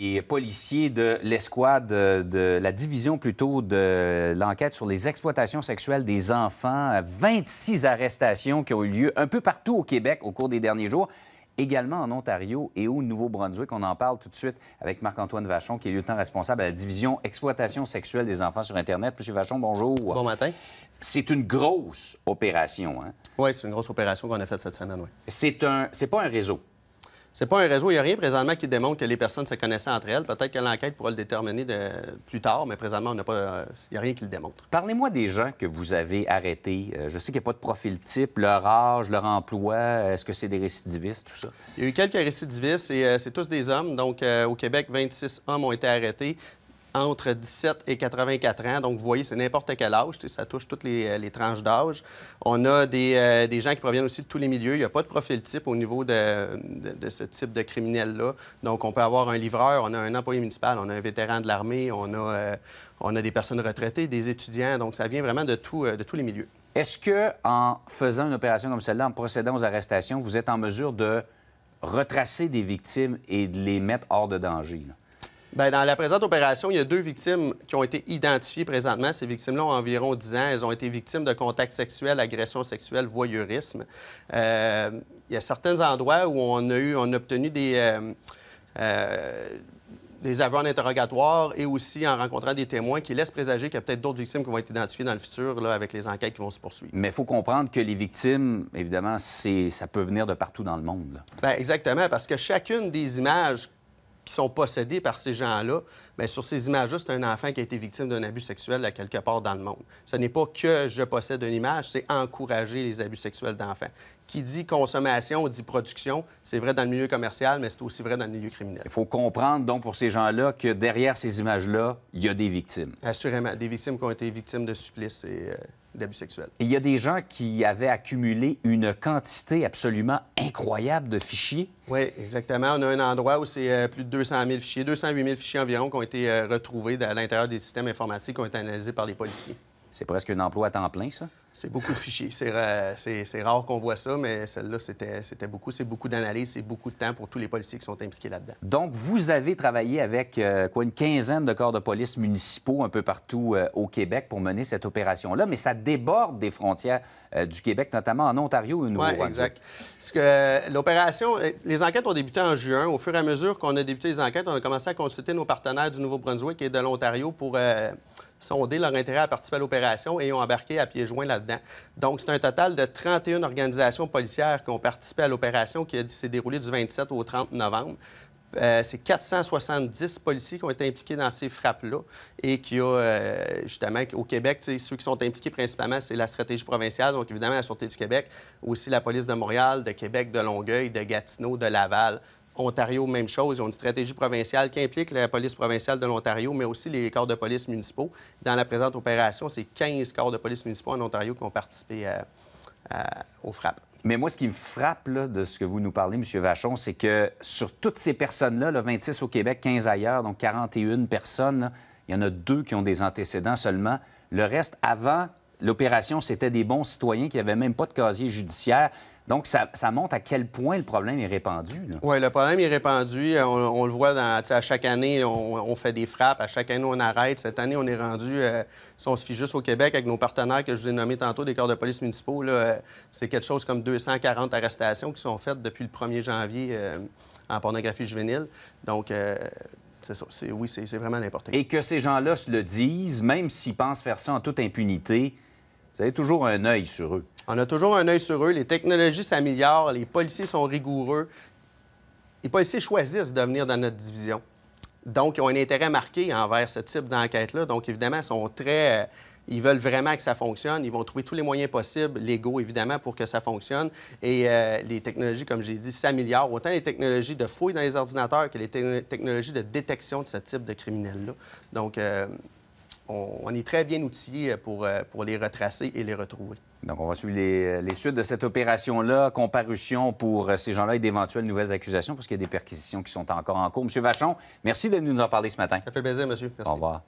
Les policiers de l'escouade, de la division plutôt de l'enquête sur les exploitations sexuelles des enfants, 26 arrestations qui ont eu lieu un peu partout au Québec au cours des derniers jours, également en Ontario et au Nouveau-Brunswick. On en parle tout de suite avec Marc-Antoine Vachon, qui est lieutenant responsable à la division exploitation sexuelle des enfants sur Internet. Monsieur Vachon, bonjour. Bon matin. C'est une grosse opération, hein? Oui, c'est une grosse opération qu'on a faite cette semaine, oui. C'est un... C'est pas un réseau. C'est pas un réseau. Il n'y a rien présentement qui démontre que les personnes se connaissaient entre elles. Peut-être que l'enquête pourra le déterminer plus tard, mais présentement, il n'y a rien qui le démontre. Parlez-moi des gens que vous avez arrêtés. Euh, je sais qu'il n'y a pas de profil type, leur âge, leur emploi. Est-ce que c'est des récidivistes, tout ça? Il y a eu quelques récidivistes et euh, c'est tous des hommes. Donc, euh, au Québec, 26 hommes ont été arrêtés entre 17 et 84 ans. Donc, vous voyez, c'est n'importe quel âge. Ça touche toutes les, tranches d'âge. On a euh, des, gens qui proviennent aussi de tous les milieux. Il n'y a pas de profil type au niveau de, ce type de criminel-là. Donc, on peut avoir un livreur, on a un employé municipal, on a un vétéran de l'armée, on, a, euh, des personnes retraitées, des étudiants. Donc, ça vient vraiment euh, de tous les milieux. Est-ce que, en faisant une opération comme celle-là, en procédant aux arrestations, vous êtes en mesure de retracer des victimes et de les mettre hors de danger? Bien, dans la présente opération, il y a deux victimes qui ont été identifiées présentement. Ces victimes-là ont environ 10 ans. Elles ont été victimes de contacts sexuels, agressions sexuelles, voyeurisme. Euh, il y a certains endroits où on a, eu, on a obtenu des, euh, euh, des avoirs d'interrogatoire et aussi en rencontrant des témoins qui laissent présager qu'il y a peut-être d'autres victimes qui vont être identifiées dans le futur là, avec les enquêtes qui vont se poursuivre. Mais il faut comprendre que les victimes, évidemment, ça peut venir de partout dans le monde. Bien, exactement, parce que chacune des images qui sont possédés par ces gens-là, bien, sur ces images-là, c'est un enfant qui a été victime d'un abus sexuel à quelque part dans le monde. Ce n'est pas que je possède une image, c'est encourager les abus sexuels d'enfants. Qui dit consommation dit production, c'est vrai dans le milieu commercial, mais c'est aussi vrai dans le milieu criminel. Il faut comprendre, donc, pour ces gens-là, que derrière ces images-là, il y a des victimes. Assurément, des victimes qui ont été victimes de supplices et... Euh, d'abus sexuels. il y a des gens qui avaient accumulé une quantité absolument incroyable de fichiers. Oui, exactement. On a un endroit où c'est euh, plus de 200 000 fichiers, 208 000 fichiers environ qui ont été euh, retrouvés à l'intérieur des systèmes informatiques qui ont été analysés par les policiers. C'est presque un emploi à temps plein, ça? C'est beaucoup de fichiers. C'est rare qu'on voit ça, mais celle-là, c'était beaucoup. C'est beaucoup d'analyse, c'est beaucoup de temps pour tous les policiers qui sont impliqués là-dedans. Donc, vous avez travaillé avec euh, quoi, une quinzaine de corps de police municipaux un peu partout euh, au Québec pour mener cette opération-là, mais ça déborde des frontières euh, du Québec, notamment en Ontario et au Nouveau-Brunswick. Oui, exact. Parce que l'opération, les enquêtes ont débuté en juin. Au fur et à mesure qu'on a débuté les enquêtes, on a commencé à consulter nos partenaires du Nouveau-Brunswick et de l'Ontario pour sondé leur intérêt à participer à l'opération et ont embarqué à pieds joints là-dedans. Donc, c'est un total de 31 organisations policières qui ont participé à l'opération qui s'est déroulée du 27 au 30 novembre. Euh, c'est 470 policiers qui ont été impliqués dans ces frappes-là et qui a, euh, justement, au Québec, ceux qui sont impliqués principalement, c'est la stratégie provinciale, donc évidemment la Sûreté du Québec, aussi la police de Montréal, de Québec, de Longueuil, de Gatineau, de Laval, Ontario, même chose. Ils ont une stratégie provinciale qui implique la police provinciale de l'Ontario, mais aussi les corps de police municipaux. Dans la présente opération, c'est 15 corps de police municipaux en Ontario qui ont participé aux frappes. Mais moi, ce qui me frappe de ce que vous nous parlez, M. Vachon, c'est que sur toutes ces personnes-là, 26 au Québec, 15 ailleurs, donc 41 personnes, il y en a deux qui ont des antécédents seulement. Le reste, avant l'opération, c'était des bons citoyens qui n'avaient même pas de casier judiciaire. Donc, ça, montre à quel point le problème est répandu. Oui, le problème est répandu. On, le voit dans, à chaque année, on, fait des frappes. À chaque année, on arrête. Cette année, on est rendu, euh, si on se fie juste au Québec, avec nos partenaires que je vous ai nommés tantôt, des corps de police municipaux, euh, c'est quelque chose comme 240 arrestations qui sont faites depuis le 1er janvier euh, en pornographie juvénile. Donc, c'est ça. Oui, c'est vraiment n'importe Et que ces gens-là se le disent, même s'ils pensent faire ça en toute impunité, vous avez toujours un œil sur eux. On a toujours un œil sur eux. Les technologies s'améliorent, les policiers sont rigoureux. Les policiers choisissent de venir dans notre division. Donc, ils ont un intérêt marqué envers ce type d'enquête-là. Donc, évidemment, ils sont très. Ils veulent vraiment que ça fonctionne. Ils vont trouver tous les moyens possibles, légaux évidemment, pour que ça fonctionne. Et euh, les technologies, comme j'ai dit, s'améliorent. Autant les technologies de fouille dans les ordinateurs que les technologies de détection de ce type de criminels-là. Donc, euh, on, est très bien outillé pour, euh, pour les retracer et les retrouver. Donc, on va suivre les, les suites de cette opération-là, comparution pour euh, ces gens-là et d'éventuelles nouvelles accusations, parce qu'il y a des perquisitions qui sont encore en cours. Monsieur Vachon, merci de nous en parler ce matin. Ça fait plaisir, monsieur. Au revoir.